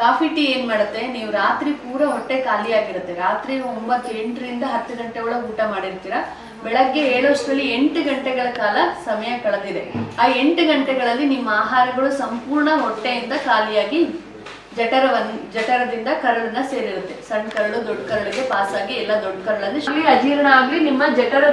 Coffee tea ಏನ್ ಮಾಡುತ್ತೆ? ನೀವು ರಾತ್ರಿ ಪೂರ ಹೊಟ್ಟೆ ಖಾಲಿ ಆಗಿರುತ್ತೆ ರಾತ್ರಿ ಒಂಬತ್ತು ಎಂಟರಿಂದ ಹತ್ತು ಗಂಟೆ ಒಳಗೆ ಊಟ ಮಾಡಿರ್ತೀರಾ? ಬೆಳಗ್ಗೆ ಏಳೋಷ್ಟರಲ್ಲಿ ಎಂಟು ಗಂಟೆಗಳ ಕಾಲ ಸಮಯ ಕಳೆದಿದೆ. ಆ ಎಂಟು ಗಂಟೆಗಳಲ್ಲಿ ನಿಮ್ಮ ಆಹಾರಗಳು ಸಂಪೂರ್ಣ ಹೊಟ್ಟೆಯಿಂದ ಖಾಲಿಯಾಗಿ ಜಠರವನ್, ಜಠರದಿಂದ ಕರಳನ್ನ ಸೇರಿರುತ್ತೆ. ಸಣ್ಣ ಕರಳು, ದೊಡ್ಡ ಕರಳಿಗೆ ಪಾಸ್ ಆಗಿ ಎಲ್ಲ ದೊಡ್ಡ ಕರಳಲ್ಲಿ ಅಜೀರ್ಣ ಆಗ್ಲಿ, ನಿಮ್ಮ ಜಠರ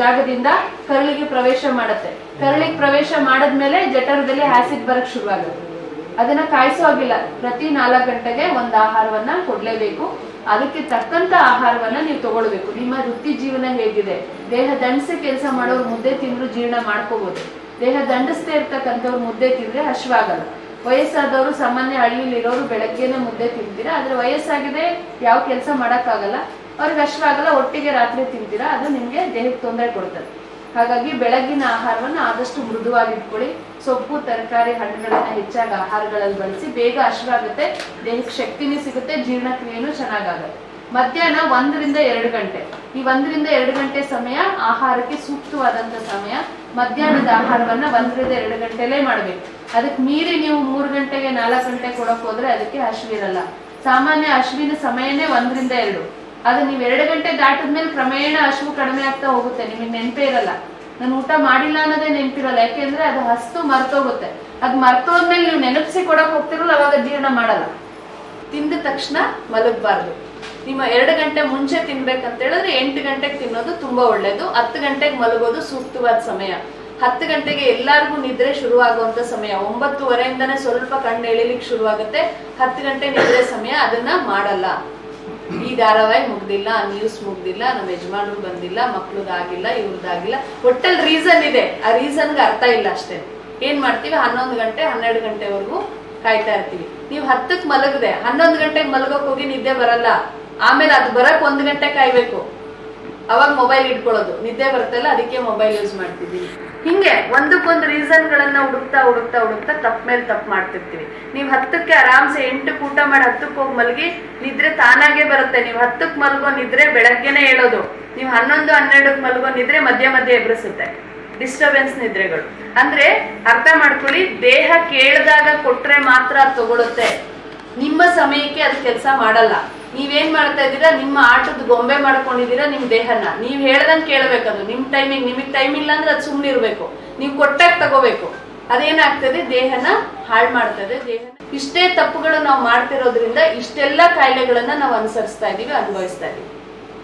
ಜಾಗದಿಂದ ಕರಳಿಗೆ ಪ್ರವೇಶ ಮಾಡುತ್ತೆ. ಕರಳಿಗೆ ಪ್ರವೇಶ ಮಾಡದ್ಮೇಲೆ ಜಠರದಲ್ಲಿ ಆಸಿಡ್ ಬರಕ್ ಶುರುವಾಗುತ್ತೆ. ಅದನ್ನ ಕಾಯಿಸೋ ಆಗಿಲ್ಲ ಪ್ರತಿ ನಾಲ್ಕು ಗಂಟೆಗೆ ಒಂದು ಆಹಾರವನ್ನ ಕೊಡ್ಲೇಬೇಕು. ಅದಕ್ಕೆ ತಕ್ಕಂತ ಆಹಾರವನ್ನ ನೀವು ತಗೊಳ್ಬೇಕು. ನಿಮ್ಮ ವೃತ್ತಿ ಜೀವನ ಹೇಗಿದೆ? ದೇಹ ದಂಡಿಸಿ ಕೆಲಸ ಮಾಡೋರು ಮುದ್ದೆ ತಿಂದ್ರು ಜೀರ್ಣ ಮಾಡ್ಕೋಬಹುದು ದೇಹ ದಂಡಿಸ್ದೇ ಇರ್ತಕ್ಕಂಥವ್ರು ಮುದ್ದೆ ತಿಂದ್ರೆ ಹಶ್ವಾಗಲ್ಲ. ವಯಸ್ಸಾದವರು ಸಾಮಾನ್ಯ ಹಳ್ಳಿಲಿರೋರು ಬೆಳಗ್ಗೆನೆ ಮುದ್ದೆ ತಿಂತೀರಾ? ಆದ್ರೆ ವಯಸ್ಸಾಗಿದೆ, ಯಾವ ಕೆಲಸ ಮಾಡೋಕ್ಕಾಗಲ್ಲ. ಅವ್ರಿಗೆ ಹಶ್ವಾಗಲ್ಲ, ಒಟ್ಟಿಗೆ ರಾತ್ರಿ ತಿಂತೀರಾ? ಅದು ನಿಮ್ಗೆ ದೇಹಕ್ಕೆ ತೊಂದರೆ ಕೊಡ್ತದೆ. ಹಾಗಾಗಿ ಬೆಳಗಿನ ಆಹಾರವನ್ನ ಆದಷ್ಟು ಮೃದುವಾಗಿ ಇಟ್ಕೊಳ್ಳಿ ಸೊಪ್ಪು, ತರಕಾರಿ, ಹಣ್ಣುಗಳನ್ನ ಹೆಚ್ಚಾಗಿ ಆಹಾರಗಳಲ್ಲಿ ಬಳಸಿ ಬೇಗ ಹಸಿವಾಗುತ್ತೆ, ದೇಹಕ್ಕೆ ಶಕ್ತಿನೂ ಸಿಗುತ್ತೆ, ಜೀರ್ಣಕ್ರಿಯೆನೂ ಚೆನ್ನಾಗಾಗುತ್ತೆ. ಮಧ್ಯಾಹ್ನ ಒಂದರಿಂದ ಎರಡು ಗಂಟೆ. ಈ ಒಂದರಿಂದ ಎರಡು ಗಂಟೆ ಸಮಯ ಆಹಾರಕ್ಕೆ ಸೂಕ್ತವಾದಂತ ಸಮಯ. ಮಧ್ಯಾಹ್ನದ ಆಹಾರವನ್ನ ಒಂದರಿಂದ ಎರಡು ಗಂಟೆಲೇ ಮಾಡ್ಬೇಕು. ಅದಕ್ಕೆ ಮೀರಿ ನೀವು ಮೂರು ಗಂಟೆಗೆ ನಾಲ್ಕು ಗಂಟೆ ಕೊಡಕ್ ಹೋದ್ರೆ ಅದಕ್ಕೆ ಹಶ್ವಿರಲ್ಲ ಸಾಮಾನ್ಯ ಹಶ್ವಿನ ಸಮಯನೇ ಒಂದರಿಂದ ಎರಡು. ಅದು ನೀವು ಎರಡು ಗಂಟೆ ದಾಟದ್ಮೇಲೆ ಕ್ರಮೇಣ ಹಸಿವು ಕಡಿಮೆ ಆಗ್ತಾ ಹೋಗುತ್ತೆ. ನಿಮಗೆ ನೆನಪೇ ಇರಲ್ಲ. ನಾನು ಊಟ ಮಾಡಿಲ್ಲ ಅನ್ನೋದೇ ನೆನಪಿರಲ್ಲ. ಯಾಕೆಂದ್ರೆ ಅದು ಹಸ್ತು ಮರ್ತೋಗುತ್ತೆ. ಅದು ಮರ್ತೋದ್ಮೇಲೆ ನೀವು ನೆನಪಿಸಿ ಕೊಡಕ್ ಹೋಗ್ತಿರಲ್ಲ, ಅವಾಗ ಜೀರ್ಣ ಮಾಡಲ್ಲ. ತಿಂದ ತಕ್ಷಣ ಮಲಗಬಾರ್ದು. ನಿಮ್ಮ ಎರಡು ಗಂಟೆ ಮುಂಚೆ ತಿನ್ಬೇಕಂತ ಹೇಳಿದ್ರೆ ಎಂಟು ಗಂಟೆಗೆ ತಿನ್ನೋದು ತುಂಬಾ ಒಳ್ಳೇದು. ಹತ್ತು ಗಂಟೆಗೆ ಮಲಗೋದು ಸೂಕ್ತವಾದ ಸಮಯ. ಹತ್ತು ಗಂಟೆಗೆ ಎಲ್ಲಾರ್ಗೂ ನಿದ್ರೆ ಶುರುವಾಗುವಂತ ಸಮಯ. ಒಂಬತ್ತುವರೆಯಿಂದನೇ ಸ್ವಲ್ಪ ಕಣ್ಣು ಎಳಿಲಿಕ್ಕೆ ಶುರುವಾಗುತ್ತೆ. ಹತ್ತು ಗಂಟೆ ನಿದ್ರೆ ಸಮಯ. ಅದನ್ನ ಮಾಡಲ್ಲ. ಈ ಧಾರಾವಾಹಿ ಮುಗ್ದಿಲ್ಲ ನ್ಯೂಸ್ ಮುಗ್ದಿಲ್ಲ, ನಮ್ಮ ಯಜಮಾನ್ರು ಬಂದಿಲ್ಲ ಮಕ್ಳದಾಗಿಲ್ಲ ಇವ್ರದ್ದಾಗಿಲ್ಲ ಒಟ್ಟಲ್ಲಿ ರೀಸನ್ ಇದೆ. ಆ ರೀಸನ್ಗೆ ಅರ್ಥ ಇಲ್ಲ ಅಷ್ಟೇ. ಏನ್ ಮಾಡ್ತೀವಿ? ಹನ್ನೊಂದು ಗಂಟೆ, ಹನ್ನೆರಡು ಗಂಟೆವರೆಗೂ ಕಾಯ್ತಾ ಇರ್ತೀವಿ. ನೀವು ಹತ್ತಕ್ಕೆ ಮಲಗದೆ, ಹನ್ನೊಂದು ಗಂಟೆಗೆ ಮಲಗೋಕ್ ಹೋಗಿ ನಿದ್ದೆ ಬರಲ್ಲ. ಆಮೇಲೆ ಅದು ಬರಕ್ ಒಂದ್ ಗಂಟೆ ಕಾಯ್ಬೇಕು. ಅವಾಗ ಮೊಬೈಲ್ ಇಟ್ಕೊಳ್ಳೋದು. ನಿದ್ದೆ ಬರುತ್ತಲ್ಲ ಅದಕ್ಕೆ ಮೊಬೈಲ್ ಯೂಸ್ ಮಾಡ್ತಿದ್ದೀವಿ ಹಿಂಗೆ ಒಂದಕ್ಕೊಂದು ರೀಸನ್ ಗಳನ್ನ ಹುಡುಕ್ತಾ ಹುಡುಕ್ತಾ ಹುಡುಕ್ತಾ ತಪ್ಪ ಮೇಲೆ ತಪ್ಪು ಮಾಡ್ತಿರ್ತೀವಿ. ನೀವು ಹತ್ತಕ್ಕೆ ಆರಾಮ್ಸೆ ಎಂಟಕ್ಕೆ ಊಟ ಮಾಡಿ ಹತ್ತಕ್ಕೆ ಹೋಗಿ ಮಲಗಿ, ನಿದ್ರೆ ತಾನಾಗೆ ಬರುತ್ತೆ. ನೀವು ಹತ್ತಕ್ಕೆ ಮಲಗೋ ನಿದ್ರೆ ಬೆಳಗ್ಗೆನೆ ಹೇಳೋದು. ನೀವು ಹನ್ನೊಂದು, ಹನ್ನೆರಡಕ್ಕೆ ಮಲಗೋ ನಿದ್ರೆ ಮಧ್ಯ ಮಧ್ಯೆ ಎಬ್ರಿಸುತ್ತೆ. ಡಿಸ್ಟರ್ಬೆನ್ಸ್ ನಿದ್ರೆಗಳು. ಅಂದ್ರೆ ಅರ್ಥ ಮಾಡ್ಕೊಳ್ಳಿ, ದೇಹ ಕೇಳಿದಾಗ ಕೊಟ್ರೆ ಮಾತ್ರ ತಗೊಳುತ್ತೆ. ನಿಮ್ಮ ಸಮಯಕ್ಕೆ ಅದು ಕೆಲಸ ಮಾಡಲ್ಲ. ನೀವೇನ್ ಮಾಡ್ತಾ ಇದ್ದೀರಾ? ನಿಮ್ಮ ಆಟದ ಗೊಂಬೆ ಮಾಡ್ಕೊಂಡಿದ್ದೀರಾ ನಿಮ್ ದೇಹನ? ನೀವ್ ಹೇಳ್ದಂಗ್ ಕೇಳಬೇಕದು ನಿಮ್ ಟೈಮಿಂಗ್ ನಿಮಗ್ ಟೈಮ್ ಇಲ್ಲ ಅಂದ್ರೆ ಅದು ಸುಮ್ನೆ ಇರ್ಬೇಕು. ನೀವು ಕೊಟ್ಟಾಗ ತಗೋಬೇಕು. ಅದೇನಾಗ್ತದೆ? ದೇಹನ ಹಾಳು ಮಾಡ್ತದೆ. ದೇಹನ ಇಷ್ಟೇ ತಪ್ಪುಗಳು ನಾವು ಮಾಡ್ತಿರೋದ್ರಿಂದ ಇಷ್ಟೆಲ್ಲ ಕಾಯಿಲೆಗಳನ್ನ ನಾವು ಅನುಸರಿಸ್ತಾ ಇದೀವಿ, ಅನುಭವಿಸ್ತಾ ಇದೀವಿ.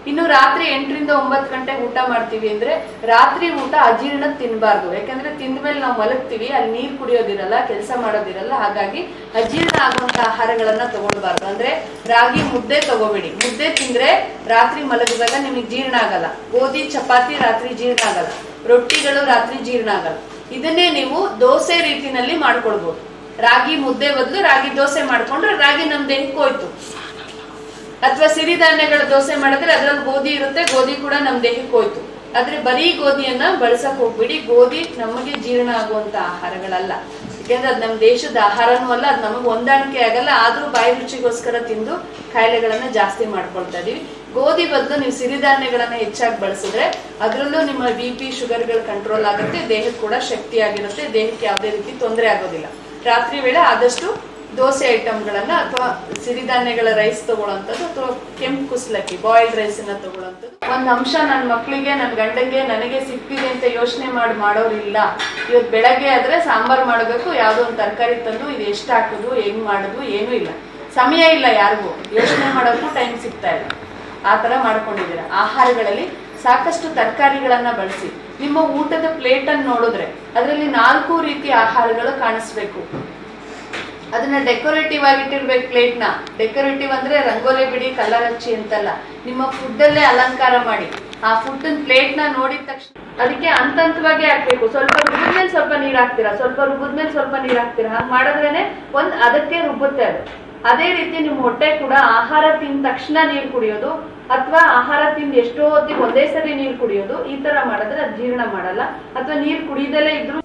ಇನ್ನು ರಾತ್ರಿ ಎಂಟರಿಂದ ಒಂಬತ್ತು ಗಂಟೆ ಊಟ ಮಾಡ್ತೀವಿ ಅಂದ್ರೆ ರಾತ್ರಿ ಊಟ ಅಜೀರ್ಣ ತಿನ್ಬಾರ್ದು. ಯಾಕಂದ್ರೆ ತಿಂದ್ಮೇಲೆ ನಾವು ಮಲಗ್ತೀವಿ, ಅಲ್ಲಿ ನೀರ್ ಕುಡಿಯೋದಿರಲ್ಲ, ಕೆಲಸ ಮಾಡೋದಿರಲ್ಲ, ಹಾಗಾಗಿ ಅಜೀರ್ಣ ಆಗುವಂತ ಆಹಾರಗಳನ್ನ ತಗೊಳ್ಬಾರ್ದು. ಅಂದ್ರೆ ರಾಗಿ ಮುದ್ದೆ ತಗೋಬೇಡಿ. ಮುದ್ದೆ ತಿಂದ್ರೆ ರಾತ್ರಿ ಮಲಗಿದಾಗ ನಿಮಗೆ ಜೀರ್ಣ ಆಗಲ್ಲ. ಗೋಧಿ, ಚಪಾತಿ ರಾತ್ರಿ ಜೀರ್ಣ ಆಗಲ್ಲ. ರೊಟ್ಟಿಗಳು ರಾತ್ರಿ ಜೀರ್ಣ ಆಗಲ್ಲ. ಇದನ್ನೇ ನೀವು ದೋಸೆ ರೀತಿನಲ್ಲಿ ಮಾಡ್ಕೊಳ್ಬಹುದು ರಾಗಿ ಮುದ್ದೆ ಬದಲು ರಾಗಿ ದೋಸೆ ಮಾಡ್ಕೊಂಡ್ರೆ ರಾಗಿ ನಮ್ ದೇಹಕ್ಕೆ ಅಥವಾ ಸಿರಿಧಾನ್ಯಗಳ ದೋಸೆ ಮಾಡಿದ್ರೆ ಅದ್ರಲ್ಲಿ ಗೋಧಿ ಇರುತ್ತೆ, ಗೋಧಿ ಕೂಡ ನಮ್ ದೇಹಕ್ಕೆ ಹೋಯ್ತು. ಆದ್ರೆ ಬರೀ ಗೋಧಿಯನ್ನ ಬಳಸಕ್ ಹೋಗ್ಬಿಡಿ. ಗೋಧಿ ನಮಗೆ ಜೀರ್ಣ ಆಗುವಂತ ಆಹಾರಗಳಲ್ಲ. ಯಾಕಂದ್ರೆ ಅದ್ ನಮ್ ದೇಶದ ಆಹಾರನೂ ಅಲ್ಲ, ಅದ್ ನಮಗೆ ಹೊಂದಾಣಿಕೆ ಆಗಲ್ಲ. ಆದ್ರೂ ಬಾಯಿ ರುಚಿಗೋಸ್ಕರ ತಿಂದು ಕಾಯಿಲೆಗಳನ್ನ ಜಾಸ್ತಿ ಮಾಡ್ಕೊಳ್ತಾ ಇದೀವಿ. ಗೋಧಿ ಬದಲು ನೀವು ಸಿರಿಧಾನ್ಯಗಳನ್ನ ಹೆಚ್ಚಾಗಿ ಬಳಸಿದ್ರೆ ಅದರಲ್ಲೂ ನಿಮ್ಮ ಬಿ ಪಿ, ಶುಗರ್ಗಳು ಕಂಟ್ರೋಲ್ ಆಗುತ್ತೆ, ದೇಹಕ್ಕೆ ಕೂಡ ಶಕ್ತಿ ಆಗಿರುತ್ತೆ ದೇಹಕ್ಕೆ ಯಾವುದೇ ರೀತಿ ತೊಂದರೆ ಆಗೋದಿಲ್ಲ. ರಾತ್ರಿ ವೇಳೆ ಆದಷ್ಟು ದೋಸೆ ಐಟಮ್ಗಳನ್ನ ಅಥವಾ ಸಿರಿಧಾನ್ಯಗಳ ರೈಸ್ ತಗೊಳ್ಳೋಂಥದ್ದು ಅಥವಾ ಕೆಂಪು ಕುಸ್ಲಕ್ಕಿ ಬಾಯ್ಲ್ಡ್ ರೈಸ್ ಅನ್ನ ತಗೊಳ್ಳೋಂಥದ್ದು ಒಂದ್ ಅಂಶ ನನ್ನ ಮಕ್ಕಳಿಗೆ ನನ್ನ ಗಂಡಂಗೆ ನನಗೆ ಸಿಕ್ಕಿದೆ ಅಂತ ಯೋಚನೆ ಮಾಡಿ ಮಾಡೋರಿಲ್ಲ. ಇವತ್ತು ಬೆಳಗ್ಗೆ ಆದ್ರೆ ಸಾಂಬಾರ್ ಮಾಡಬೇಕು, ಯಾವುದೋ ಒಂದು ತರಕಾರಿ ತಂದು ಇದು ಎಷ್ಟು ಹಾಕೋದು, ಹೆಂಗ್ ಮಾಡೋದು, ಏನೂ ಇಲ್ಲ. ಸಮಯ ಇಲ್ಲ ಯಾರಿಗೂ. ಯೋಚನೆ ಮಾಡೋಕ್ಕೂ ಟೈಮ್ ಸಿಗ್ತಾ ಇಲ್ಲ. ಆ ತರ ಮಾಡ್ಕೊಂಡಿದ್ದೀರಾ. ಆಹಾರಗಳಲ್ಲಿ ಸಾಕಷ್ಟು ತರಕಾರಿಗಳನ್ನು ಬಳಸಿ. ನಿಮ್ಮ ಊಟದ ಪ್ಲೇಟ್ ಅನ್ನು ನೋಡಿದ್ರೆ, ಅದರಲ್ಲಿ ನಾಲ್ಕು ರೀತಿಯ ಆಹಾರಗಳು ಕಾಣಿಸ್ಬೇಕು. ಅದನ್ನ ಡೆಕೋರೇಟಿವ್ ಆಗಿಟ್ಟಿರ್ಬೇಕು ಪ್ಲೇಟ್ನ. ಡೆಕೋರೇಟಿವ್ ಅಂದ್ರೆ ರಂಗೋಲಿ ಬಿಡಿ, ಕಲರ್ ಹಚ್ಚಿ ಅಂತಲ್ಲ. ನಿಮ್ಮ ಫುಡ್ಡಲ್ಲೇ ಅಲಂಕಾರ ಮಾಡಿ. ಆ ಫುಡ್ ಪ್ಲೇಟ್ನ ನೋಡಿದ ತಕ್ಷಣ ಅದಕ್ಕೆ ಹಂತ ಹಂತವಾಗಿ ಹಾಕ್ಬೇಕು. ಸ್ವಲ್ಪ ರುಬ್ಬಿದ್ಮೇಲೆ ಸ್ವಲ್ಪ ನೀರ್ ಹಾಕ್ತೀರಾ? ಸ್ವಲ್ಪ ರುಬ್ಬಿದ್ಮೇಲೆ ಸ್ವಲ್ಪ ನೀರ್ ಹಾಕ್ತೀರಾ? ಹಾಗೆ ಮಾಡಿದ್ರೇನೆ ಒಂದ್ ಅದಕ್ಕೆ ರುಬ್ಬುತ್ತೆ ಅದು. ಅದೇ ರೀತಿ ನಿಮ್ಮ ಹೊಟ್ಟೆ ಕೂಡ ಆಹಾರ ತಿಂದ ತಕ್ಷಣ ನೀರು ಕುಡಿಯೋದು ಅಥವಾ ಆಹಾರ ತಿಂದ ಎಷ್ಟೋ ಹೊತ್ತಿಗೆ ಒಂದೇ ಸರಿ ನೀರು ಕುಡಿಯೋದು, ಈ ತರ ಮಾಡಿದ್ರೆ ಅದು ಜೀರ್ಣ ಮಾಡಲ್ಲ. ಅಥವಾ ನೀರು ಕುಡಿದಲೇ ಇದ್ರೂ